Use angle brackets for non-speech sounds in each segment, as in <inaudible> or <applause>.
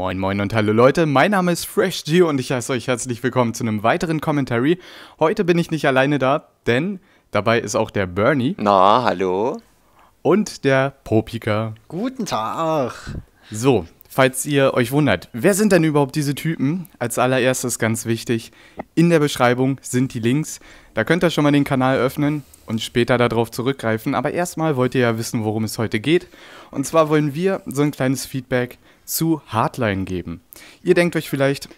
Moin Moin und hallo Leute, mein Name ist Fresh Geo und ich heiße euch herzlich willkommen zu einem weiteren Commentary. Heute bin ich nicht alleine da, denn dabei ist auch der Bernie. Na, hallo. Und der Popika. Guten Tag. So, falls ihr euch wundert, wer sind denn überhaupt diese Typen? Als allererstes ganz wichtig, in der Beschreibung sind die Links. Da könnt ihr schon mal den Kanal öffnen und später darauf zurückgreifen. Aber erstmal wollt ihr ja wissen, worum es heute geht. Und zwar wollen wir so ein kleines Feedback zu Hardline geben. Ihr denkt euch vielleicht,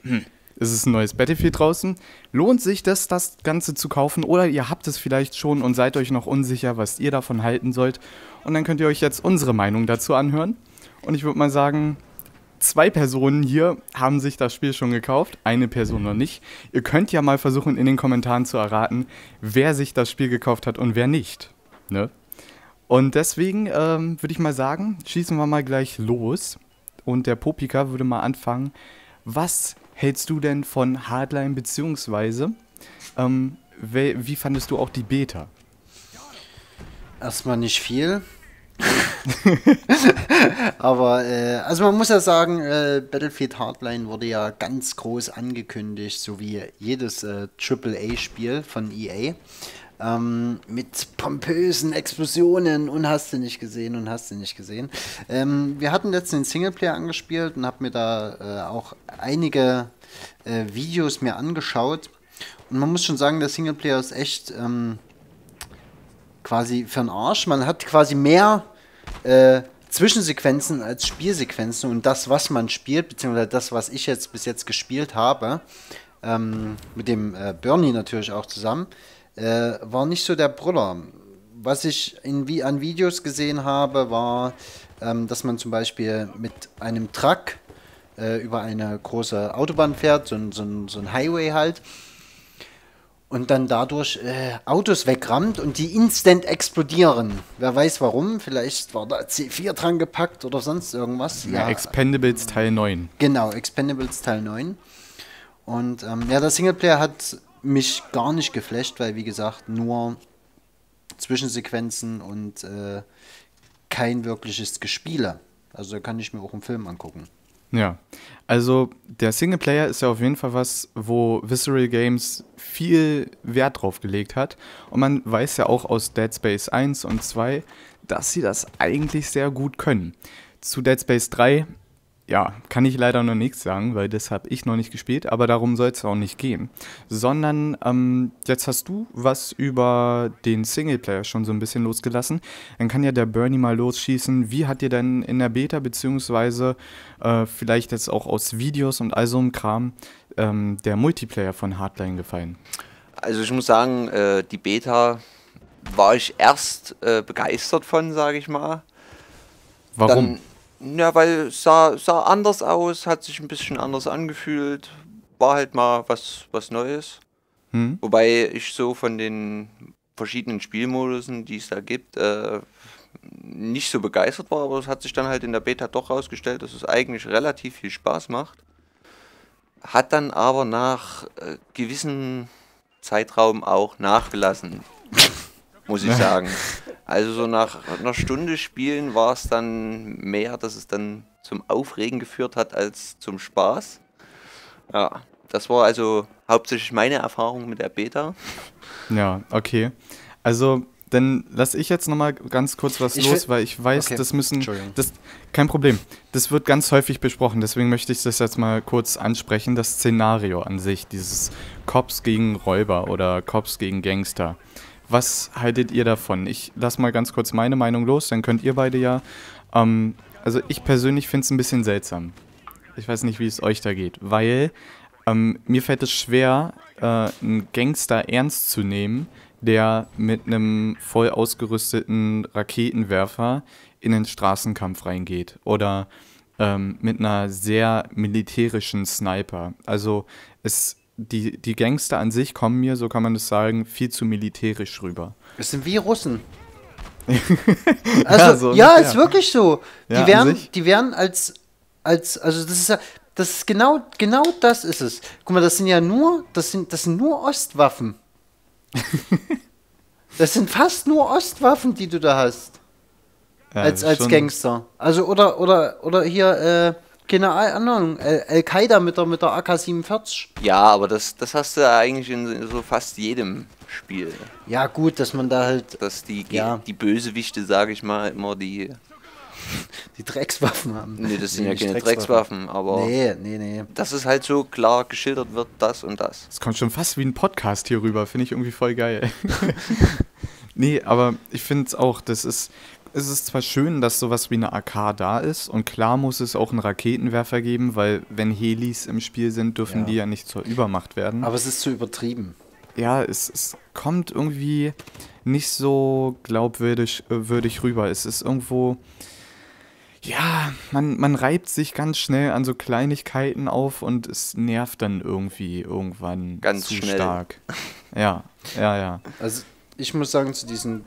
es ist ein neues Battlefield draußen. Lohnt sich das, das Ganze zu kaufen? Oder ihr habt es vielleicht schon und seid euch noch unsicher, was ihr davon halten sollt. Und dann könnt ihr euch jetzt unsere Meinung dazu anhören. Und ich würde mal sagen, zwei Personen hier haben sich das Spiel schon gekauft, eine Person noch nicht. Ihr könnt ja mal versuchen, in den Kommentaren zu erraten, wer sich das Spiel gekauft hat und wer nicht. Ne? Und deswegen ähm, würde ich mal sagen, schießen wir mal gleich los. Und der Popika würde mal anfangen. Was hältst du denn von Hardline, beziehungsweise ähm, wie, fandest du auch die Beta? Erstmal nicht viel. <laughs> Aber äh, also man muss ja sagen, äh, Battlefield Hardline wurde ja ganz groß angekündigt, so wie jedes äh, AAA-Spiel von EA. Ähm, mit pompösen Explosionen und hast du nicht gesehen und hast du nicht gesehen. Ähm, wir hatten letztens den Singleplayer angespielt und habe mir da äh, auch einige äh, Videos mir angeschaut. Und man muss schon sagen, der Singleplayer ist echt ähm, quasi für den Arsch. Man hat quasi mehr äh, Zwischensequenzen als Spielsequenzen und das, was man spielt, beziehungsweise das, was ich jetzt bis jetzt gespielt habe, ähm, mit dem äh, Bernie natürlich auch zusammen, äh, war nicht so der Brüller. Was ich in, wie, an Videos gesehen habe, war, ähm, dass man zum Beispiel mit einem Truck äh, über eine große Autobahn fährt, so, so, so ein Highway halt, und dann dadurch äh, Autos wegrammt und die instant explodieren. Wer weiß warum, vielleicht war da C4 dran gepackt oder sonst irgendwas. Ja, ja Expendables Teil 9. Genau, Expendables Teil 9. Und ähm, ja, der Singleplayer hat mich gar nicht geflasht, weil wie gesagt, nur Zwischensequenzen und äh, kein wirkliches Gespiele. Also kann ich mir auch einen Film angucken. Ja, also der Singleplayer ist ja auf jeden Fall was, wo Visceral Games viel Wert drauf gelegt hat. Und man weiß ja auch aus Dead Space 1 und 2, dass sie das eigentlich sehr gut können. Zu Dead Space 3 ja, kann ich leider noch nichts sagen, weil das habe ich noch nicht gespielt, aber darum soll es auch nicht gehen. Sondern ähm, jetzt hast du was über den Singleplayer schon so ein bisschen losgelassen. Dann kann ja der Bernie mal losschießen. Wie hat dir denn in der Beta, beziehungsweise äh, vielleicht jetzt auch aus Videos und all so einem Kram, ähm, der Multiplayer von Hardline gefallen? Also ich muss sagen, äh, die Beta war ich erst äh, begeistert von, sage ich mal. Warum? Dann, ja, weil es sah, sah anders aus, hat sich ein bisschen anders angefühlt. War halt mal was, was Neues. Hm. Wobei ich so von den verschiedenen Spielmodusen, die es da gibt, äh, nicht so begeistert war, aber es hat sich dann halt in der Beta doch herausgestellt, dass es eigentlich relativ viel Spaß macht. Hat dann aber nach äh, gewissen Zeitraum auch nachgelassen, muss ich <laughs> sagen. Also so nach einer Stunde Spielen war es dann mehr, dass es dann zum Aufregen geführt hat als zum Spaß. Ja, das war also hauptsächlich meine Erfahrung mit der Beta. Ja, okay. Also dann lasse ich jetzt nochmal ganz kurz was ich los, weil ich weiß, okay. das müssen. Das, kein Problem. Das wird ganz häufig besprochen, deswegen möchte ich das jetzt mal kurz ansprechen. Das Szenario an sich, dieses Cops gegen Räuber oder Cops gegen Gangster. Was haltet ihr davon? Ich lasse mal ganz kurz meine Meinung los, dann könnt ihr beide ja. Ähm, also ich persönlich finde es ein bisschen seltsam. Ich weiß nicht, wie es euch da geht, weil ähm, mir fällt es schwer, äh, einen Gangster ernst zu nehmen, der mit einem voll ausgerüsteten Raketenwerfer in den Straßenkampf reingeht oder ähm, mit einer sehr militärischen Sniper. Also es die, die Gangster an sich kommen mir, so kann man das sagen, viel zu militärisch rüber. Es sind wie Russen. <laughs> also, ja, so ja ist wirklich so. Die ja, werden, die werden als, als, also das ist ja, das ist genau, genau das ist es. Guck mal, das sind ja nur, das sind, das sind nur Ostwaffen. <laughs> das sind fast nur Ostwaffen, die du da hast. Ja, als als Gangster. Also oder oder oder hier äh, keine Ahnung, Al-Qaida mit der, mit der AK-47. Ja, aber das, das hast du ja eigentlich in so fast jedem Spiel. Ja, gut, dass man da halt. Dass die, ja. die Bösewichte, sage ich mal, immer die. <laughs> Die Dreckswaffen haben. Nee, das sind nee, ja keine Dreckswaffen, aber. Nee, nee, nee. Dass es halt so klar geschildert wird, das und das. Es kommt schon fast wie ein Podcast hier rüber, finde ich irgendwie voll geil. <laughs> <laughs> nee, aber ich finde es auch, das ist es ist zwar schön, dass sowas wie eine AK da ist und klar muss es auch einen Raketenwerfer geben, weil wenn Helis im Spiel sind, dürfen ja. die ja nicht zur Übermacht werden. Aber es ist zu übertrieben. Ja, es, es kommt irgendwie nicht so glaubwürdig äh, würdig rüber. Es ist irgendwo, ja, man, man reibt sich ganz schnell an so Kleinigkeiten auf und es nervt dann irgendwie irgendwann ganz zu schnell. stark. Ja, ja, ja. Also ich muss sagen, zu diesen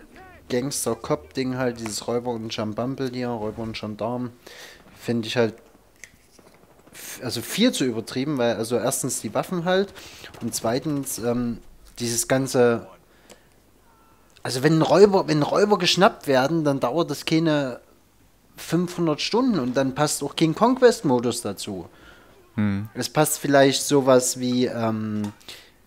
Gangster-Cop-Ding halt, dieses Räuber und Jambumble hier, Räuber und Gendarm, finde ich halt also viel zu übertrieben, weil also erstens die Waffen halt und zweitens ähm, dieses ganze also wenn Räuber, wenn Räuber geschnappt werden, dann dauert das keine 500 Stunden und dann passt auch kein Conquest-Modus dazu. Hm. Es passt vielleicht sowas wie, ähm,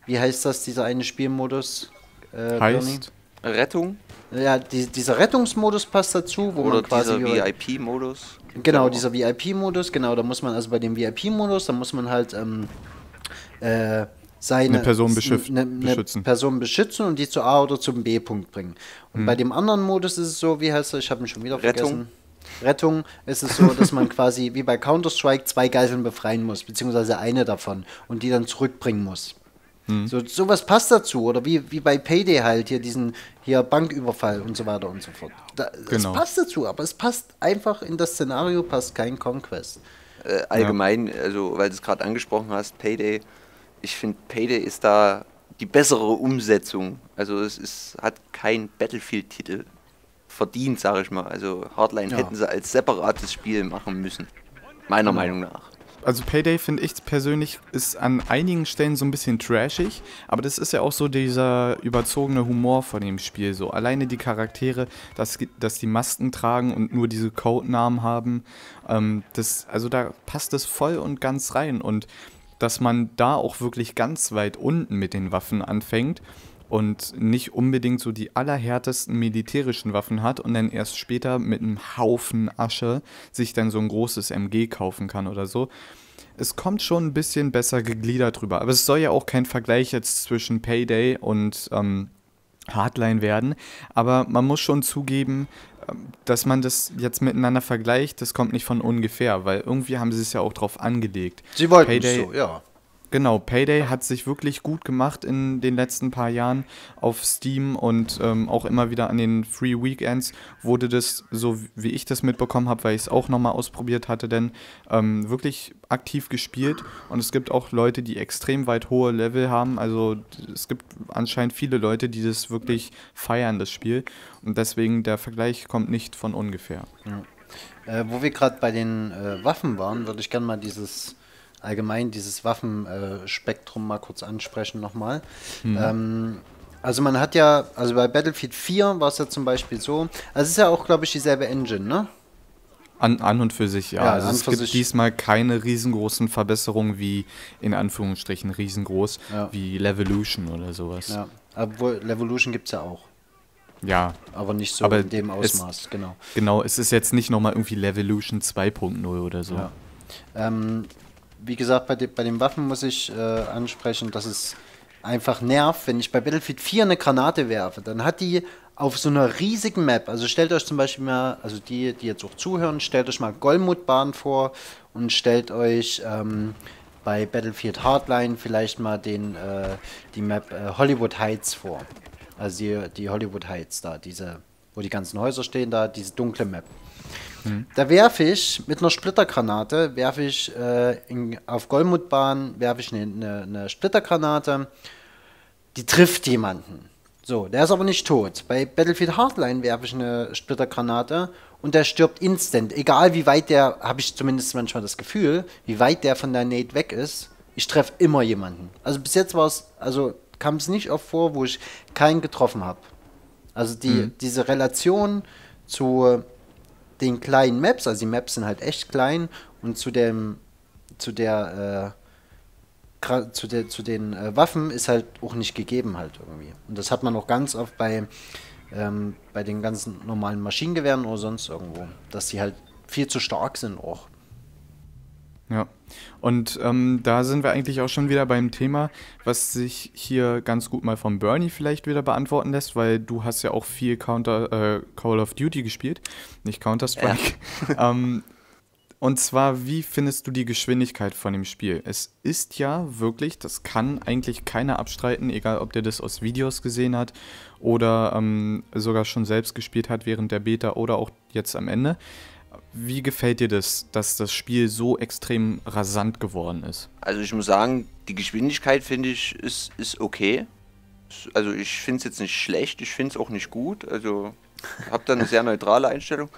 wie heißt das, dieser eine Spielmodus? Äh, heißt? Rettung? Ja, die, dieser Rettungsmodus passt dazu, wo Oder man quasi. Dieser VIP-Modus. Genau, dieser VIP-Modus, genau, da muss man, also bei dem VIP-Modus, da muss man halt ähm, äh, seine eine Person beschützen. Eine, eine Person beschützen und die zu A oder zum B-Punkt bringen. Und hm. bei dem anderen Modus ist es so, wie heißt das? Ich habe mich schon wieder Rettung. vergessen. Rettung ist es so, dass man <laughs> quasi wie bei Counter-Strike zwei Geiseln befreien muss, beziehungsweise eine davon und die dann zurückbringen muss. Hm. So, sowas passt dazu. Oder wie, wie bei Payday halt, hier diesen hier Banküberfall und so weiter und so fort. Da, genau. Es passt dazu, aber es passt einfach in das Szenario, passt kein Conquest. Äh, allgemein, ja. also weil du es gerade angesprochen hast, Payday, ich finde Payday ist da die bessere Umsetzung. Also es ist, hat kein Battlefield-Titel verdient, sage ich mal. Also Hardline ja. hätten sie als separates Spiel machen müssen. Meiner genau. Meinung nach also Payday finde ich persönlich ist an einigen Stellen so ein bisschen trashig, aber das ist ja auch so dieser überzogene Humor von dem Spiel. So alleine die Charaktere, dass, dass die Masken tragen und nur diese Codenamen haben, ähm, das, also da passt es voll und ganz rein und dass man da auch wirklich ganz weit unten mit den Waffen anfängt und nicht unbedingt so die allerhärtesten militärischen Waffen hat und dann erst später mit einem Haufen Asche sich dann so ein großes MG kaufen kann oder so. Es kommt schon ein bisschen besser gegliedert drüber, aber es soll ja auch kein Vergleich jetzt zwischen Payday und ähm, Hardline werden, aber man muss schon zugeben, ähm, dass man das jetzt miteinander vergleicht, das kommt nicht von ungefähr, weil irgendwie haben sie es ja auch drauf angelegt. Sie wollten es so, ja. Genau, Payday hat sich wirklich gut gemacht in den letzten paar Jahren auf Steam und ähm, auch immer wieder an den Free Weekends wurde das, so wie ich das mitbekommen habe, weil ich es auch nochmal ausprobiert hatte, denn ähm, wirklich aktiv gespielt und es gibt auch Leute, die extrem weit hohe Level haben, also es gibt anscheinend viele Leute, die das wirklich feiern, das Spiel und deswegen der Vergleich kommt nicht von ungefähr. Ja. Äh, wo wir gerade bei den äh, Waffen waren, würde ich gerne mal dieses allgemein dieses Waffenspektrum mal kurz ansprechen nochmal. Mhm. Ähm, also man hat ja, also bei Battlefield 4 war es ja zum Beispiel so, also es ist ja auch, glaube ich, dieselbe Engine, ne? An, an und für sich, ja. ja also es gibt diesmal keine riesengroßen Verbesserungen wie, in Anführungsstrichen, riesengroß, ja. wie Levolution oder sowas. Ja, obwohl Levolution gibt es ja auch. Ja. Aber nicht so aber in dem Ausmaß, es, genau. Genau, es ist jetzt nicht nochmal irgendwie Levolution 2.0 oder so. Ja. Ähm, wie gesagt, bei, de, bei den Waffen muss ich äh, ansprechen, dass es einfach nervt, wenn ich bei Battlefield 4 eine Granate werfe, dann hat die auf so einer riesigen Map, also stellt euch zum Beispiel mal, also die, die jetzt auch zuhören, stellt euch mal Golmutbahn vor und stellt euch ähm, bei Battlefield Hardline vielleicht mal den, äh, die Map äh, Hollywood Heights vor. Also die, die Hollywood Heights da, diese, wo die ganzen Häuser stehen, da, diese dunkle Map. Mhm. Da werfe ich mit einer Splittergranate, werfe ich äh, in, auf Golmutbahn, werfe ich eine, eine, eine Splittergranate, die trifft jemanden. So, der ist aber nicht tot. Bei Battlefield Hardline werfe ich eine Splittergranate und der stirbt instant. Egal wie weit der, habe ich zumindest manchmal das Gefühl, wie weit der von der Nate weg ist, ich treffe immer jemanden. Also bis jetzt war es, also kam es nicht oft vor, wo ich keinen getroffen habe. Also die, mhm. diese Relation zu den kleinen Maps, also die Maps sind halt echt klein und zu dem, zu der, äh, zu, der, zu den äh, Waffen ist halt auch nicht gegeben halt irgendwie. Und das hat man auch ganz oft bei, ähm, bei den ganzen normalen Maschinengewehren oder sonst irgendwo, dass die halt viel zu stark sind auch. Ja, und ähm, da sind wir eigentlich auch schon wieder beim Thema, was sich hier ganz gut mal von Bernie vielleicht wieder beantworten lässt, weil du hast ja auch viel Counter äh, Call of Duty gespielt, nicht Counter-Strike. Ja. <laughs> ähm, und zwar, wie findest du die Geschwindigkeit von dem Spiel? Es ist ja wirklich, das kann eigentlich keiner abstreiten, egal ob der das aus Videos gesehen hat oder ähm, sogar schon selbst gespielt hat während der Beta oder auch jetzt am Ende. Wie gefällt dir das, dass das Spiel so extrem rasant geworden ist? Also ich muss sagen, die Geschwindigkeit finde ich ist, ist okay. Also ich finde es jetzt nicht schlecht, ich finde es auch nicht gut. Also habe da eine sehr neutrale Einstellung.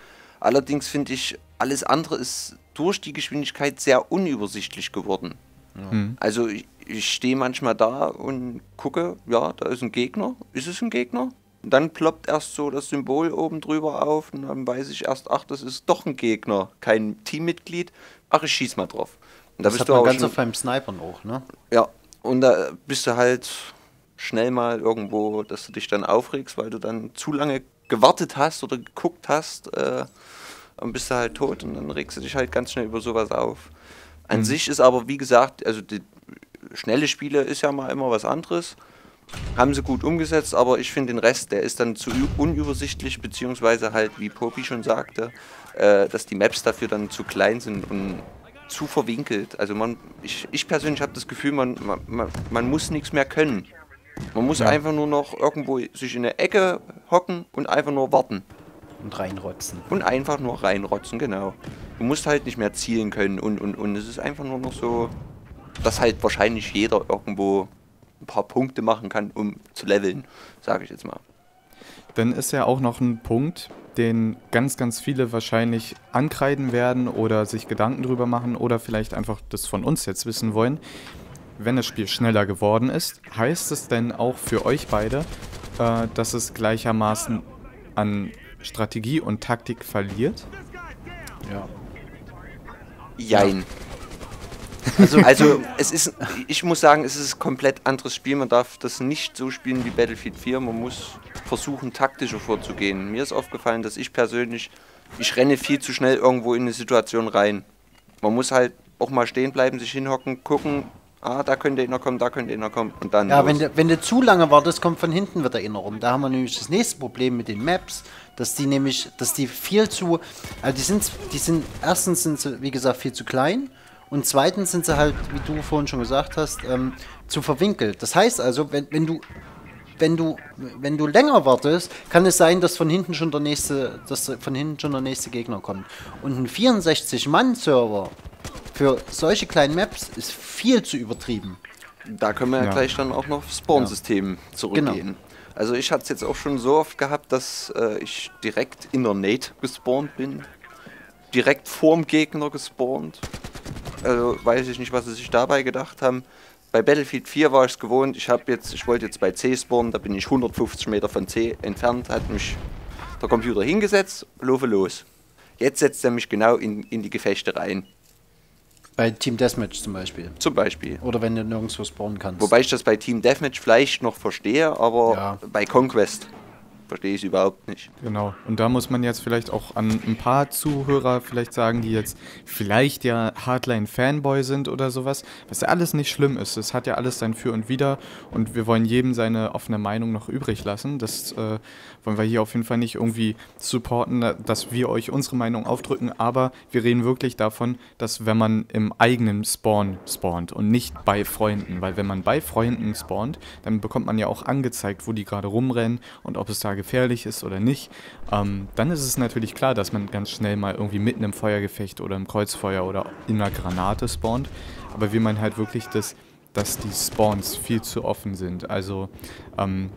Allerdings finde ich, alles andere ist durch die Geschwindigkeit sehr unübersichtlich geworden. Ja. Mhm. Also ich, ich stehe manchmal da und gucke, ja, da ist ein Gegner. Ist es ein Gegner? Und dann ploppt erst so das Symbol oben drüber auf und dann weiß ich erst, ach, das ist doch ein Gegner, kein Teammitglied. Ach, ich schieß mal drauf. Und da das bist hat du man auch ganz auf beim Snipern auch, ne? Ja, und da bist du halt schnell mal irgendwo, dass du dich dann aufregst, weil du dann zu lange gewartet hast oder geguckt hast, äh, dann bist du halt tot und dann regst du dich halt ganz schnell über sowas auf. An mhm. sich ist aber, wie gesagt, also die schnelle Spiele ist ja mal immer was anderes. Haben sie gut umgesetzt, aber ich finde den Rest, der ist dann zu unübersichtlich, beziehungsweise halt, wie Popi schon sagte, äh, dass die Maps dafür dann zu klein sind und zu verwinkelt. Also man, ich, ich persönlich habe das Gefühl, man, man, man muss nichts mehr können. Man muss ja. einfach nur noch irgendwo sich in eine Ecke hocken und einfach nur warten. Und reinrotzen. Und einfach nur reinrotzen, genau. Du musst halt nicht mehr zielen können und, und, und es ist einfach nur noch so, dass halt wahrscheinlich jeder irgendwo ein paar Punkte machen kann, um zu leveln, sage ich jetzt mal. Dann ist ja auch noch ein Punkt, den ganz, ganz viele wahrscheinlich ankreiden werden oder sich Gedanken drüber machen oder vielleicht einfach das von uns jetzt wissen wollen. Wenn das Spiel schneller geworden ist, heißt es denn auch für euch beide, äh, dass es gleichermaßen an Strategie und Taktik verliert? Ja. Jein. Also, <laughs> also es ist, ich muss sagen, es ist ein komplett anderes Spiel. Man darf das nicht so spielen wie Battlefield 4. Man muss versuchen, taktischer vorzugehen. Mir ist aufgefallen, dass ich persönlich, ich renne viel zu schnell irgendwo in eine Situation rein. Man muss halt auch mal stehen bleiben, sich hinhocken, gucken, ah, da könnte einer kommen, da könnte einer kommen und dann. Ja, wenn du, wenn du zu lange wartest, kommt von hinten wieder einer rum. Da haben wir nämlich das nächste Problem mit den Maps, dass die nämlich, dass die viel zu, also die sind, die sind, erstens sind sie, wie gesagt, viel zu klein und zweitens sind sie halt, wie du vorhin schon gesagt hast, ähm, zu verwinkelt. Das heißt also, wenn, wenn du wenn du, wenn du länger wartest, kann es sein, dass von hinten schon der nächste, dass von hinten schon der nächste Gegner kommt. Und ein 64-Mann-Server für solche kleinen Maps ist viel zu übertrieben. Da können wir ja, ja gleich dann auch noch auf Spawn-System ja. zurückgehen. Genau. Also ich hatte es jetzt auch schon so oft gehabt, dass äh, ich direkt in der Nate gespawnt bin. Direkt vorm Gegner gespawnt. Also weiß ich nicht, was sie sich dabei gedacht haben. Bei Battlefield 4 war ich es gewohnt, ich habe jetzt, ich wollte jetzt bei C spawnen, da bin ich 150 Meter von C entfernt, hat mich der Computer hingesetzt, laufe los. Jetzt setzt er mich genau in, in die Gefechte rein. Bei Team Deathmatch zum Beispiel. Zum Beispiel. Oder wenn du nirgendwo spawnen kannst. Wobei ich das bei Team Deathmatch vielleicht noch verstehe, aber ja. bei Conquest verstehe ich überhaupt nicht. Genau. Und da muss man jetzt vielleicht auch an ein paar Zuhörer vielleicht sagen, die jetzt vielleicht ja Hardline-Fanboy sind oder sowas, was ja alles nicht schlimm ist. Es hat ja alles sein Für und Wider und wir wollen jedem seine offene Meinung noch übrig lassen. Das äh, wollen wir hier auf jeden Fall nicht irgendwie supporten, dass wir euch unsere Meinung aufdrücken, aber wir reden wirklich davon, dass wenn man im eigenen Spawn spawnt und nicht bei Freunden, weil wenn man bei Freunden spawnt, dann bekommt man ja auch angezeigt, wo die gerade rumrennen und ob es da gefährlich ist oder nicht, ähm, dann ist es natürlich klar, dass man ganz schnell mal irgendwie mitten im Feuergefecht oder im Kreuzfeuer oder in einer Granate spawnt. Aber wir meinen halt wirklich, dass, dass die Spawns viel zu offen sind. Also ähm,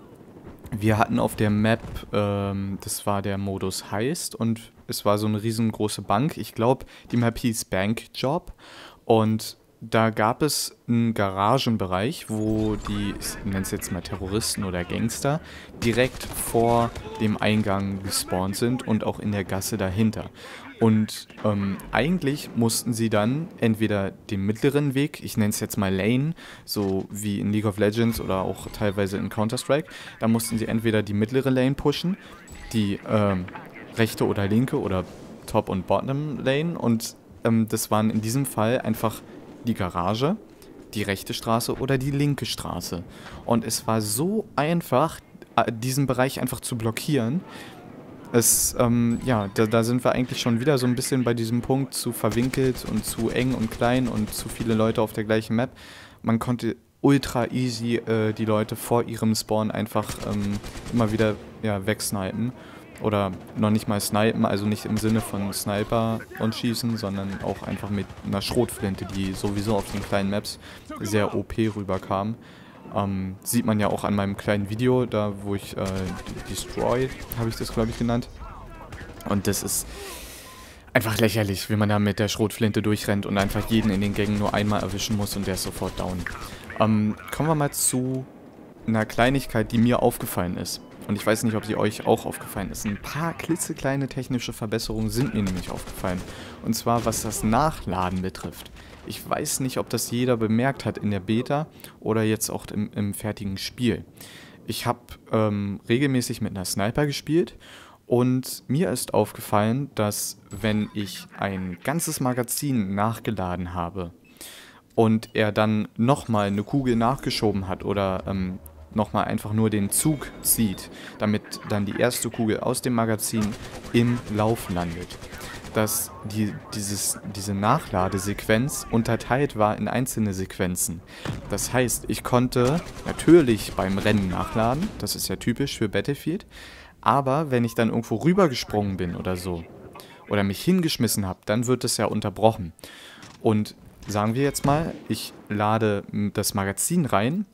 wir hatten auf der Map, ähm, das war der Modus Heist und es war so eine riesengroße Bank. Ich glaube, die Map hieß Bank Job und da gab es einen Garagenbereich, wo die, ich nenne es jetzt mal Terroristen oder Gangster, direkt vor dem Eingang gespawnt sind und auch in der Gasse dahinter. Und ähm, eigentlich mussten sie dann entweder den mittleren Weg, ich nenne es jetzt mal Lane, so wie in League of Legends oder auch teilweise in Counter-Strike, da mussten sie entweder die mittlere Lane pushen, die ähm, rechte oder linke oder Top- und Bottom-Lane und ähm, das waren in diesem Fall einfach die Garage, die rechte Straße oder die linke Straße. Und es war so einfach, äh, diesen Bereich einfach zu blockieren. Es, ähm, ja, da, da, sind wir eigentlich schon wieder so ein bisschen bei diesem Punkt zu verwinkelt und zu eng und klein und zu viele Leute auf der gleichen Map. Man konnte ultra easy äh, die Leute vor ihrem Spawn einfach ähm, immer wieder ja, wegsnipen. Oder noch nicht mal snipen, also nicht im Sinne von Sniper und Schießen, sondern auch einfach mit einer Schrotflinte, die sowieso auf den kleinen Maps sehr OP rüberkam. Ähm, sieht man ja auch an meinem kleinen Video, da wo ich äh, Destroy, habe ich das glaube ich genannt. Und das ist einfach lächerlich, wie man da mit der Schrotflinte durchrennt und einfach jeden in den Gängen nur einmal erwischen muss und der ist sofort down. Ähm, kommen wir mal zu einer Kleinigkeit, die mir aufgefallen ist. Und ich weiß nicht, ob sie euch auch aufgefallen ist. Ein paar klitzekleine technische Verbesserungen sind mir nämlich aufgefallen. Und zwar was das Nachladen betrifft. Ich weiß nicht, ob das jeder bemerkt hat in der Beta oder jetzt auch im, im fertigen Spiel. Ich habe ähm, regelmäßig mit einer Sniper gespielt und mir ist aufgefallen, dass wenn ich ein ganzes Magazin nachgeladen habe und er dann nochmal eine Kugel nachgeschoben hat oder ähm, nochmal einfach nur den Zug zieht, damit dann die erste Kugel aus dem Magazin im Lauf landet. Dass die, dieses, diese Nachladesequenz unterteilt war in einzelne Sequenzen. Das heißt, ich konnte natürlich beim Rennen nachladen, das ist ja typisch für Battlefield, aber wenn ich dann irgendwo rübergesprungen bin oder so, oder mich hingeschmissen habe, dann wird es ja unterbrochen. Und sagen wir jetzt mal, ich lade das Magazin rein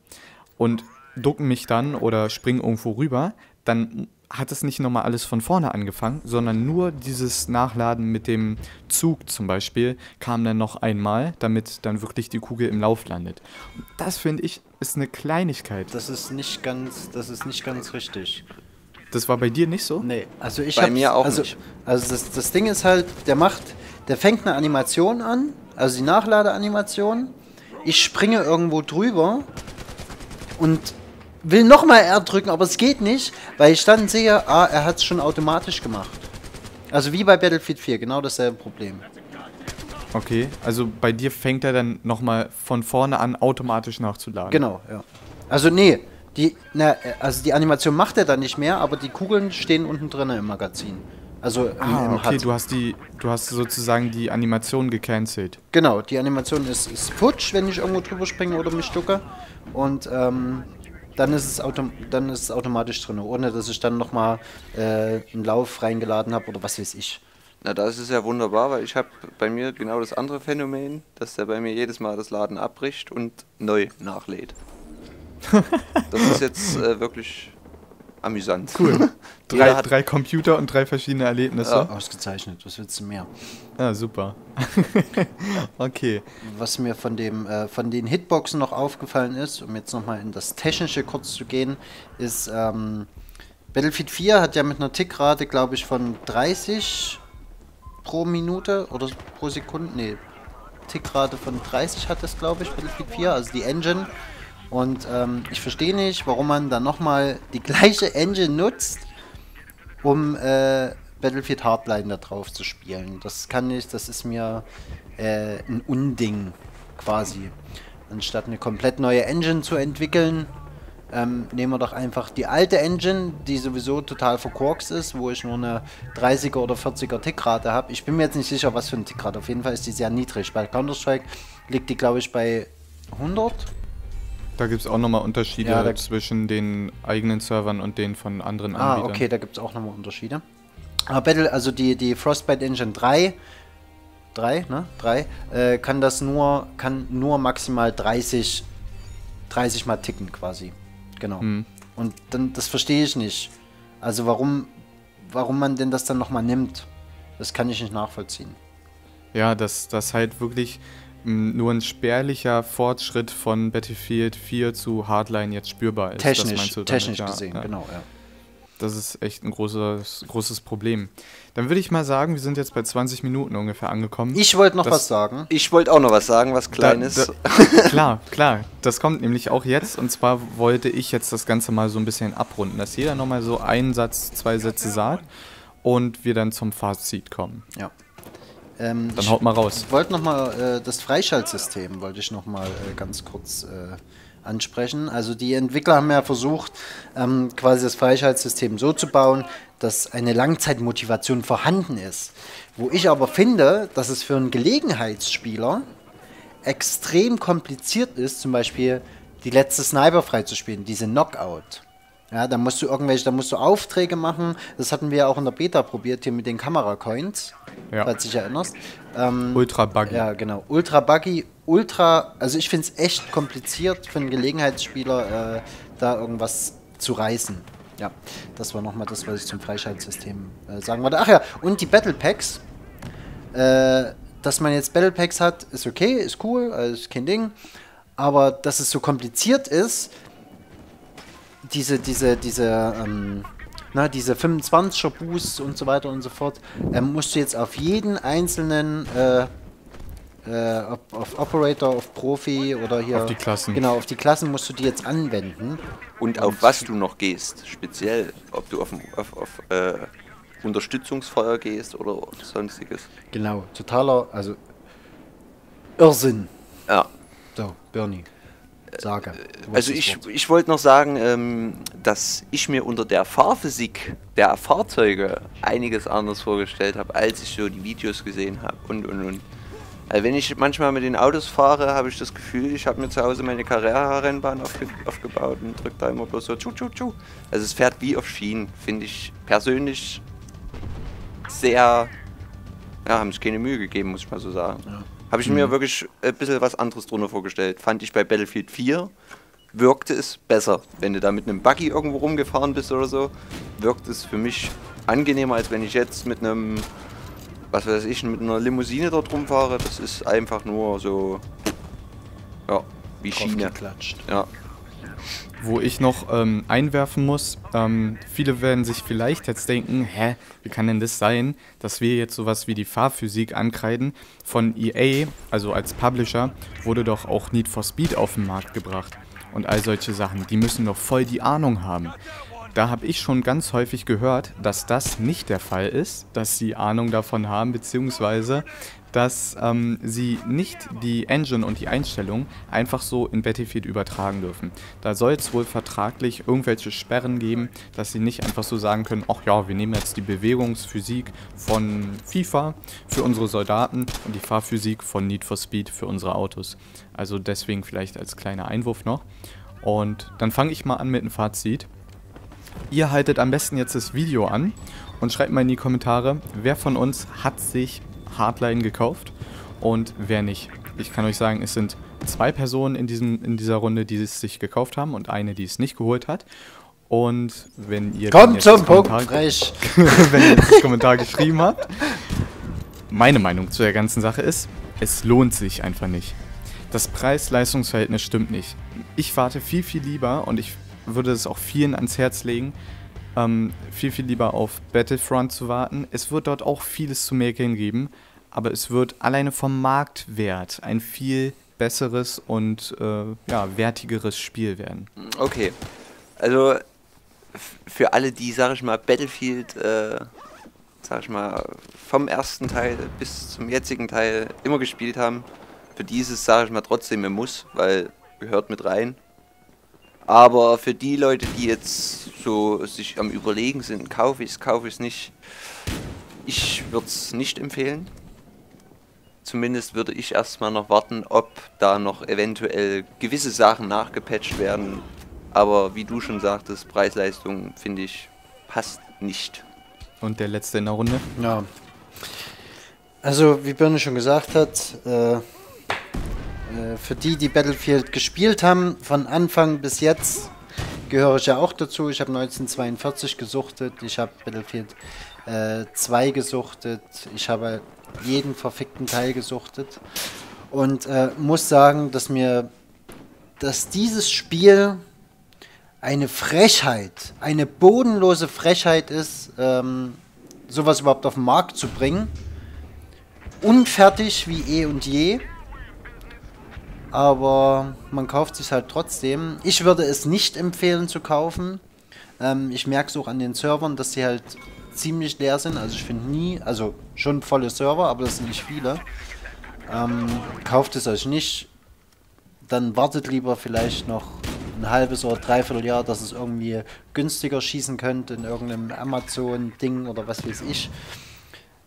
und ducken mich dann oder springen irgendwo rüber, dann hat es nicht nochmal alles von vorne angefangen, sondern nur dieses Nachladen mit dem Zug zum Beispiel kam dann noch einmal, damit dann wirklich die Kugel im Lauf landet. Und das finde ich ist eine Kleinigkeit. Das ist nicht ganz, das ist nicht ganz richtig. Das war bei dir nicht so? Nee, also ich Bei mir auch also, nicht. Also das, das Ding ist halt, der macht, der fängt eine Animation an, also die Nachladeanimation. Ich springe irgendwo drüber und will nochmal R drücken, aber es geht nicht, weil ich dann sehe, ah, er hat es schon automatisch gemacht. Also wie bei Battlefield 4, genau dasselbe Problem. Okay, also bei dir fängt er dann nochmal von vorne an automatisch nachzuladen. Genau, ja. Also nee, die, na, also die Animation macht er dann nicht mehr, aber die Kugeln stehen unten drin im Magazin. Also im, ah, im okay, HUD. du hast die, du hast sozusagen die Animation gecancelt. Genau, die Animation ist, ist futsch, wenn ich irgendwo drüber springe oder mich ducke. Und ähm, dann ist es, autom dann ist es automatisch drin, ohne dass ich dann nochmal äh, einen Lauf reingeladen habe oder was weiß ich. Na, das ist ja wunderbar, weil ich habe bei mir genau das andere Phänomen, dass der bei mir jedes Mal das Laden abbricht und neu nachlädt. <laughs> das ist jetzt äh, wirklich amüsant. Cool. <laughs> Drei, drei Computer und drei verschiedene Erlebnisse. Ja. Ausgezeichnet, was willst du mehr? Ah, super. <laughs> okay. Was mir von, dem, äh, von den Hitboxen noch aufgefallen ist, um jetzt nochmal in das Technische kurz zu gehen, ist, ähm, Battlefield 4 hat ja mit einer Tickrate, glaube ich, von 30 pro Minute oder pro Sekunde, nee, Tickrate von 30 hat das, glaube ich, Battlefield 4, also die Engine. Und ähm, ich verstehe nicht, warum man dann nochmal die gleiche Engine nutzt, um äh, Battlefield Hardline da drauf zu spielen. Das kann ich, das ist mir äh, ein Unding quasi. Anstatt eine komplett neue Engine zu entwickeln, ähm, nehmen wir doch einfach die alte Engine, die sowieso total verkorkst ist, wo ich nur eine 30er oder 40er Tickrate habe. Ich bin mir jetzt nicht sicher, was für eine Tickrate. Auf jeden Fall ist die sehr niedrig. Bei Counter-Strike liegt die, glaube ich, bei 100. Da gibt es auch nochmal Unterschiede Ja, zwischen den eigenen Servern und den von anderen Ah, Anbietern. okay, da gibt es auch nochmal Unterschiede. Aber Battle, also die, die Frostbite Engine 3, 3, ne? 3, äh, kann das nur, kann nur maximal 30, 30 mal ticken quasi. Genau. Hm. Und dann, das verstehe ich nicht. Also warum, warum man denn das dann nochmal nimmt, das kann ich nicht nachvollziehen. Ja, dass das halt wirklich nur ein spärlicher Fortschritt von Battlefield 4 zu Hardline jetzt spürbar ist. Technisch, technisch damit, gesehen, ja. genau, ja. Das ist echt ein großes, großes Problem. Dann würde ich mal sagen, wir sind jetzt bei 20 Minuten ungefähr angekommen. Ich wollte noch das, was sagen. Ich wollte auch noch was sagen, was Kleines. Da, da, <laughs> klar, <laughs> klar. Das kommt nämlich auch jetzt. Und zwar wollte ich jetzt das Ganze mal so ein bisschen abrunden, dass jeder nochmal so einen Satz, zwei Sätze sagt und wir dann zum Fazit kommen. Ja. Ähm, dann haut mal raus. Ich wollte nochmal äh, das Freischaltsystem, wollte ich nochmal äh, ganz kurz äh, ansprechen. Also die Entwickler haben ja versucht, ähm, quasi das Freischaltsystem so zu bauen, dass eine Langzeitmotivation vorhanden ist. Wo ich aber finde, dass es für einen Gelegenheitsspieler extrem kompliziert ist, zum Beispiel die letzte Sniper freizuspielen, diese Knockout. Ja, da musst du irgendwelche, da musst du Aufträge machen. Das hatten wir ja auch in der Beta probiert hier mit den Kameracoins, ja. falls du dich erinnerst. Ähm, ultra buggy. Ja, genau. Ultra buggy, ultra. Also ich finde es echt kompliziert für einen Gelegenheitsspieler, äh, da irgendwas zu reißen. Ja, das war nochmal das, was ich zum Freischaltsystem äh, sagen wollte. Ach ja, und die Battle Packs. Äh, dass man jetzt Battle Packs hat, ist okay, ist cool, ist kein Ding. Aber dass es so kompliziert ist, diese, diese, diese, ähm, na, diese 25er Boosts und so weiter und so fort, ähm, musst du jetzt auf jeden einzelnen äh, äh, auf, auf, Operator, auf Profi oder hier. Auf die Klassen. Genau, auf die Klassen musst du die jetzt anwenden. Und, und auf was du noch gehst, speziell. Ob du auf, auf, auf äh, Unterstützungsfeuer gehst oder sonstiges. Genau, totaler, also Irrsinn. Ja. So, Bernie. Sage. Also ich, ich wollte noch sagen, ähm, dass ich mir unter der Fahrphysik der Fahrzeuge einiges anderes vorgestellt habe, als ich so die Videos gesehen habe und und und. Also wenn ich manchmal mit den Autos fahre, habe ich das Gefühl, ich habe mir zu Hause meine Carrera-Rennbahn aufge aufgebaut und drücke da immer bloß so tschu, tschu, tschu. Also es fährt wie auf Schienen, finde ich persönlich sehr, ja, haben sich keine Mühe gegeben, muss ich mal so sagen. Ja. Habe ich mhm. mir wirklich ein bisschen was anderes drunter vorgestellt. Fand ich bei Battlefield 4 wirkte es besser. Wenn du da mit einem Buggy irgendwo rumgefahren bist oder so, wirkt es für mich angenehmer, als wenn ich jetzt mit einem, was weiß ich, mit einer Limousine dort rumfahre. Das ist einfach nur so, ja, wie Schiene. Ja wo ich noch ähm, einwerfen muss, ähm, viele werden sich vielleicht jetzt denken, hä, wie kann denn das sein, dass wir jetzt sowas wie die Fahrphysik ankreiden? Von EA, also als Publisher, wurde doch auch Need for Speed auf den Markt gebracht. Und all solche Sachen, die müssen doch voll die Ahnung haben. Da habe ich schon ganz häufig gehört, dass das nicht der Fall ist, dass sie Ahnung davon haben, beziehungsweise dass ähm, sie nicht die Engine und die Einstellung einfach so in Battlefield übertragen dürfen. Da soll es wohl vertraglich irgendwelche Sperren geben, dass sie nicht einfach so sagen können, ach ja, wir nehmen jetzt die Bewegungsphysik von FIFA für unsere Soldaten und die Fahrphysik von Need for Speed für unsere Autos. Also deswegen vielleicht als kleiner Einwurf noch. Und dann fange ich mal an mit einem Fazit. Ihr haltet am besten jetzt das Video an und schreibt mal in die Kommentare, wer von uns hat sich Hardline gekauft und wer nicht. Ich kann euch sagen, es sind zwei Personen in, diesem, in dieser Runde, die es sich gekauft haben und eine, die es nicht geholt hat. Und wenn ihr Kommt zum Punkt frech. <laughs> wenn ihr jetzt das Kommentar geschrieben habt, meine Meinung zu der ganzen Sache ist, es lohnt sich einfach nicht. Das Preis-Leistungs-Verhältnis stimmt nicht. Ich warte viel, viel lieber und ich würde es auch vielen ans Herz legen, ähm, viel, viel lieber auf Battlefront zu warten. Es wird dort auch vieles zu mäkeln geben, aber es wird alleine vom Marktwert ein viel besseres und äh, ja, wertigeres Spiel werden. Okay. Also für alle, die, sag ich mal, Battlefield, äh, sag ich mal, vom ersten Teil bis zum jetzigen Teil immer gespielt haben, für dieses, sage ich mal, trotzdem ein Muss, weil gehört mit rein. Aber für die Leute, die jetzt so sich am Überlegen sind, kaufe ich es, kaufe ich es nicht, ich würde es nicht empfehlen. Zumindest würde ich erstmal noch warten, ob da noch eventuell gewisse Sachen nachgepatcht werden. Aber wie du schon sagtest, Preis-Leistung finde ich passt nicht. Und der letzte in der Runde? Ja. Also, wie Birne schon gesagt hat, äh, äh, für die, die Battlefield gespielt haben, von Anfang bis jetzt, gehöre ich ja auch dazu. Ich habe 1942 gesuchtet, ich habe Battlefield äh, 2 gesuchtet, ich habe jeden verfickten Teil gesuchtet. Und äh, muss sagen, dass mir, dass dieses Spiel eine Frechheit, eine bodenlose Frechheit ist, ähm, sowas überhaupt auf den Markt zu bringen. Unfertig wie eh und je. Aber man kauft sich halt trotzdem. Ich würde es nicht empfehlen zu kaufen. Ähm, ich merke es auch an den Servern, dass sie halt ziemlich leer sind. Also ich finde nie, also schon volle Server, aber das sind nicht viele. Ähm, kauft es euch nicht. Dann wartet lieber vielleicht noch ein halbes oder dreiviertel Jahr, dass es irgendwie günstiger schießen könnte in irgendeinem Amazon-Ding oder was weiß ich.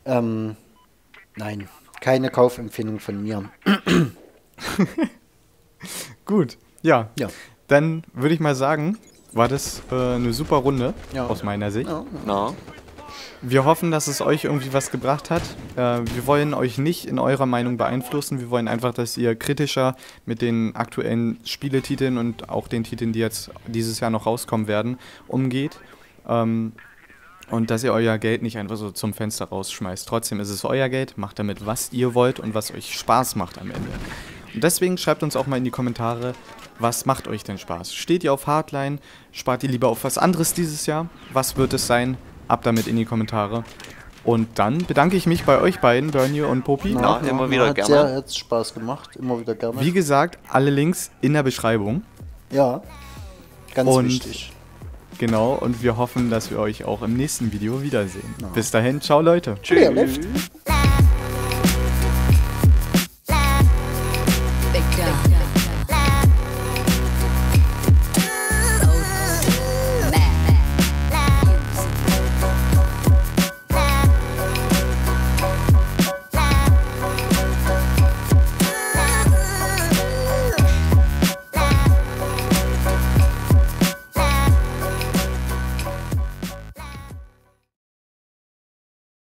Ähm, nein, keine Kaufempfehlung von mir. <clears throat> <laughs> Gut, ja. ja. Dann würde ich mal sagen, war das äh, eine super Runde ja. aus meiner Sicht. Ja. ja. Wir hoffen, dass es euch irgendwie was gebracht hat. Äh, wir wollen euch nicht in eurer Meinung beeinflussen. Wir wollen einfach, dass ihr kritischer mit den aktuellen Spieletiteln und auch den Titeln, die jetzt dieses Jahr noch rauskommen werden, umgeht. Ähm, und dass ihr euer Geld nicht einfach so zum Fenster rausschmeißt. Trotzdem ist es euer Geld, macht damit, was ihr wollt und was euch Spaß macht am Ende. Und deswegen schreibt uns auch mal in die Kommentare, was macht euch denn Spaß? Steht ihr auf Hardline? Spart ihr lieber auf was anderes dieses Jahr? Was wird es sein? Ab damit in die Kommentare. Und dann bedanke ich mich bei euch beiden, Bernie und Popi. Ja, ja, immer wieder hat gerne. Sehr, hat Spaß gemacht, immer wieder gerne. Wie gesagt, alle Links in der Beschreibung. Ja, ganz und, wichtig. Genau, und wir hoffen, dass wir euch auch im nächsten Video wiedersehen. Ja. Bis dahin, ciao Leute. Tschüss.